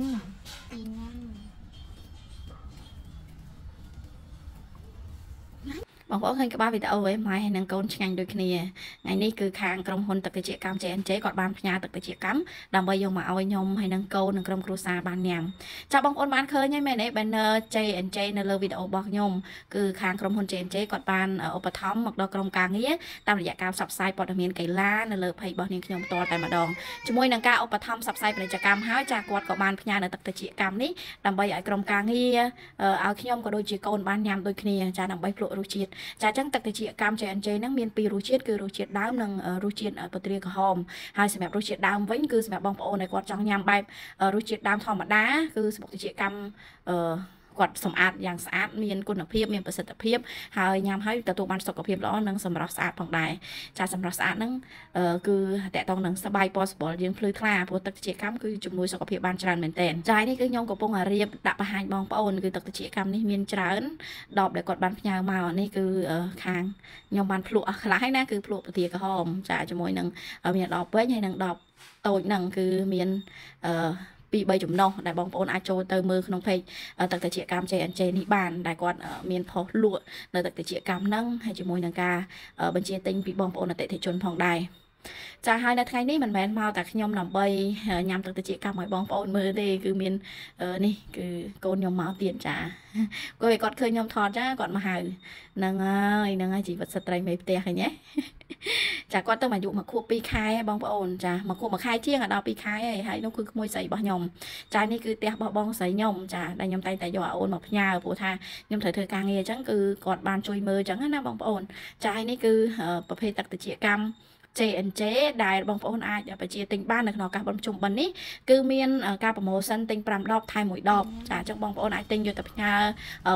នេះទីណាំ បងប្អូនឃើញក្បាលវីដេអូឯម៉ែហើយនឹងកូនឆ្ងាញ់ដូចគ្នាថ្ងៃនេះគឺខាងក្រុមហ៊ុនទឹកតិចកម្ម JNJ គាត់បានផ្ញើទឹកតិចកម្មដើម្បីយកមកឲ្យខ្ញុំហើយនឹងកូននិងក្រុមគ្រួសារបានញ៉ាំចាបងប្អូនបានឃើញហើយមែនទេ banner JNJ នៅលើវីដេអូរបស់ខ្ញុំគឺខាងក្រុមហ៊ុន JNJ គាត់បានឧបត្ថម្ភមកដល់ក្រុមការងារតាមរយៈការផ្សព្វផ្សាយព័ត៌មានកីឡានៅលើ page របស់នាងខ្ញុំផ្ទាល់តែម្ដងជាមួយនឹងការឧបត្ថម្ភផ្សព្វផ្សាយពាណិជ្ជកម្មហើយចាគាត់ក៏បានផ្ញើនៅទឹកតិចកម្មនេះដើម្បីឲ្យក្រុមការងារឲ្យខ្ញុំក៏ដូចជាកូនបានញ៉ាំដូចគ្នាចាដើម្បីភ្លក់រសជាតិចាអញ្ចឹងទឹកតិចកម្ម JNJ ហ្នឹងមានពីររសជាតិគឺរសជាតិដើមនិងរសជាតិពត្រាក្រហមហើយសម្រាប់រសជាតិដើមវិញគឺសម្រាប់បងប្អូនដែលគាត់ចង់ញ៉ាំបែបរសជាតិដើមធម្មតាគឺសម្បុកតិចកម្មអឺ គាត់សម្អាតយ៉ាងស្អាតមានគុណភាពមានប្រសិទ្ធភាពហើយញ៉ាំហើយទទួលបានសុខភាពល្អនិងសម្រស់ស្អាតផងដែរចាសម្រស់ស្អាតហ្នឹងគឺតកតងនឹងស្បាយពណ៌សបល់យើងភ្លឺថ្លាព្រោះទឹកត្រជាកម្មគឺជំនួយសុខភាពបានច្រើនមែនទែនចាយនេះគឺខ្ញុំកំពុងរៀបដាក់បង្ហាញបងប្អូនគឺទឹកត្រជាកម្មនេះមានច្រើនដបដែលគាត់បានផ្ញើមកនេះគឺខាងខ្ញុំបានភ្លក់អស់ខ្លះហើយណាគឺភ្លក់ពទាក្រហមចាជាមួយនឹងមានដបពេញហើយនឹងដបតូចហ្នឹងគឺមានអឺ ពី3ចំណុះដែលបងប្អូនអាចចូលទៅមើលក្នុង page ទឹកតិចកម្ម JNJ នេះបានដែលគាត់មានផុសលក់នៅទឹកតិចកម្មហ្នឹងហើយជាមួយនឹងការបញ្ជាទិញពីបងប្អូនអតិថិជនផងដែរចាហើយនៅថ្ងៃនេះមិនមែនមកតែខ្ញុំដើម្បីញ៉ាំទឹកតិចកម្មឲ្យបងប្អូនមើលទេគឺមាននេះគឺកូនខ្ញុំមកទៀតចាគាត់ឲ្យគាត់ឃើញខ្ញុំថតចាគាត់មកហៅហ្នឹងហើយហ្នឹងហើយជីវិតស្ត្រីមេផ្ទះឃើញទេ ចាគាត់ទៅមកអាយុមកខួប2ខែបងប្អូនចាមកខួបមួយខែជាងដល់2ខែហើយហើយនោះគឺក្មួយស្រីរបស់ខ្ញុំចានេះគឺផ្ទះរបស់បងស្រីខ្ញុំចាដែលខ្ញុំតែងតែយកអូនមកផ្ញើព្រោះថាខ្ញុំត្រូវធ្វើការងារអញ្ចឹងគឺគាត់បានជួយមើលអញ្ចឹងណាបងប្អូនចាហើយនេះគឺប្រភេទទឹកតិចកម្ម JNJ ដែលបងប្អូនអាចបជាទិញបាននៅក្នុងឱកាសបុណ្យប្រជុំបិណ្ឌនេះគឺមានការប្រម៉ូសិនទិញ5ដបថែម1ដបចាអញ្ចឹងបងប្អូនអាចទិញយកទៅផ្ញើ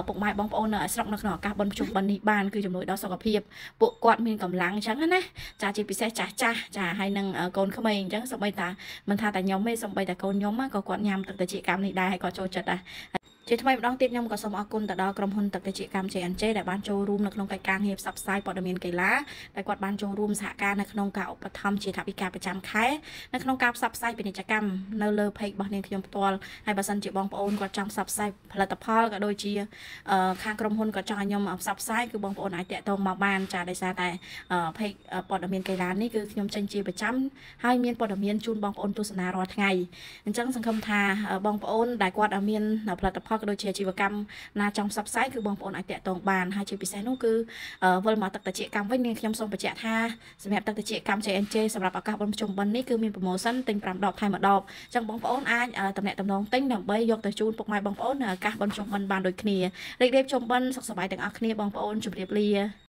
ពុកម៉ែបងប្អូននៅស្រុកនៅក្នុងឱកាសបុណ្យប្រជុំបិណ្ឌនេះបានគឺជំនួយដល់សុខភាពពួកគាត់មានកម្លាំងអញ្ចឹងណាចាជាពិសេសចាស់ចាស់ចាហើយនឹងកូនក្មេងអញ្ចឹងសូម្បីតាមិនថាតែខ្ញុំទេសូម្បីតែកូនខ្ញុំក៏គាត់ញ៉ាំទឹកត្រជាកម្មនេះដែរហើយគាត់ចូលចិត្តដែរ ជាថ្មីម្ដងទៀតខ្ញុំក៏សូមអរគុណទៅដល់ក្រុមហ៊ុនទឹកតិចកម្ម JNJ ដែលបានចូលរួមនៅក្នុងកិច្ចការងារផ្សព្វផ្សាយព័ត៌មានកីឡាដែលគាត់បានចូលរួមសហការនៅក្នុងការឧបត្ថម្ភជាថវិកាប្រចាំខែនៅក្នុងការផ្សព្វផ្សាយពាណិជ្ជកម្មនៅលើ page របស់នាងខ្ញុំផ្ទាល់ហើយបើសិនជាបងប្អូនគាត់ចង់ផ្សព្វផ្សាយផលិតផលក៏ដូចជាខាងក្រុមហ៊ុនក៏ចង់ឲ្យខ្ញុំផ្សព្វផ្សាយគឺបងប្អូនអាចតាក់ទងមកបានចាដោយសារតែ page ព័ត៌មានកីឡានេះគឺខ្ញុំចេញជាប្រចាំហើយមានព័ត៌មានជូនបងប្អូនទស្សនារាល់ថ្ងៃអញ្ចឹងសង្ឃឹមថាបងប្អូនដែលគាត់មានផលិតផលក៏ដូចជាអាជីវកម្មណាចង់ផ្សព្វផ្សាយគឺបងប្អូនអាចតាក់ទងបានហើយជាពិសេសនោះគឺវិលមកទឹកតិចកម្មវិញនាងខ្ញុំសូមបញ្ជាក់ថាសម្រាប់ទឹកតិចកម្ម JNJ សម្រាប់ឱកាសបុណ្យប្រជុំបិណ្ឌនេះគឺមាន promotion ទិញ5ដបថែម1ដបអញ្ចឹងបងប្អូនអាចតំណែងតំណងទិញដើម្បីយកទៅជូនពុកម៉ែបងប្អូននៅឱកាសបុណ្យប្រជុំបិណ្ឌបានដូចគ្នារីករាយប្រជុំបិណ្ឌសុខសប្បាយទាំងអស់គ្នាបងប្អូនជម្រាបលា